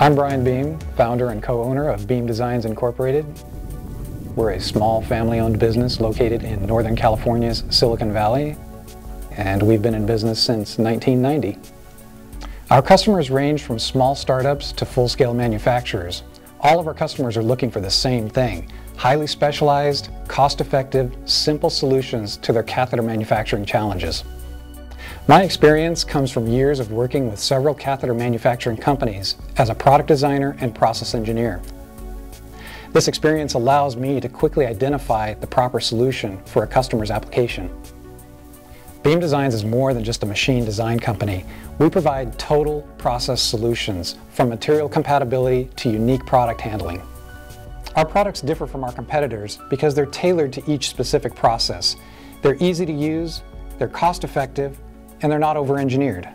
I'm Brian Beahm, founder and co-owner of Beahm Designs Incorporated. We're a small family-owned business located in Northern California's Silicon Valley, and we've been in business since 1990. Our customers range from small startups to full-scale manufacturers. All of our customers are looking for the same thing, highly specialized, cost-effective, simple solutions to their catheter manufacturing challenges. My experience comes from years of working with several catheter manufacturing companies as a product designer and process engineer. This experience allows me to quickly identify the proper solution for a customer's application. Beahm Designs is more than just a machine design company. We provide total process solutions from material compatibility to unique product handling. Our products differ from our competitors because they're tailored to each specific process. They're easy to use, they're cost effective, and they're not over-engineered.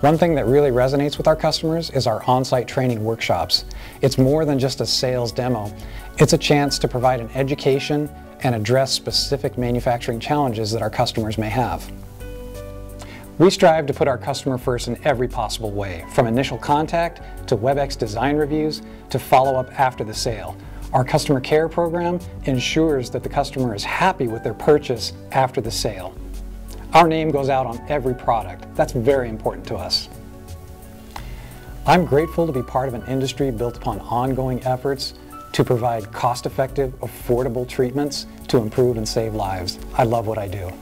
One thing that really resonates with our customers is our on-site training workshops. It's more than just a sales demo. It's a chance to provide an education and address specific manufacturing challenges that our customers may have. We strive to put our customer first in every possible way, from initial contact to WebEx design reviews to follow-up after the sale. Our customer care program ensures that the customer is happy with their purchase after the sale. Our name goes out on every product. That's very important to us. I'm grateful to be part of an industry built upon ongoing efforts to provide cost-effective, affordable treatments to improve and save lives. I love what I do.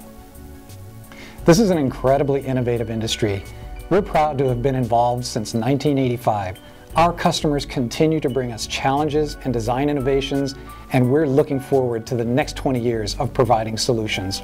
This is an incredibly innovative industry. We're proud to have been involved since 1985. Our customers continue to bring us challenges and design innovations, and we're looking forward to the next 20 years of providing solutions.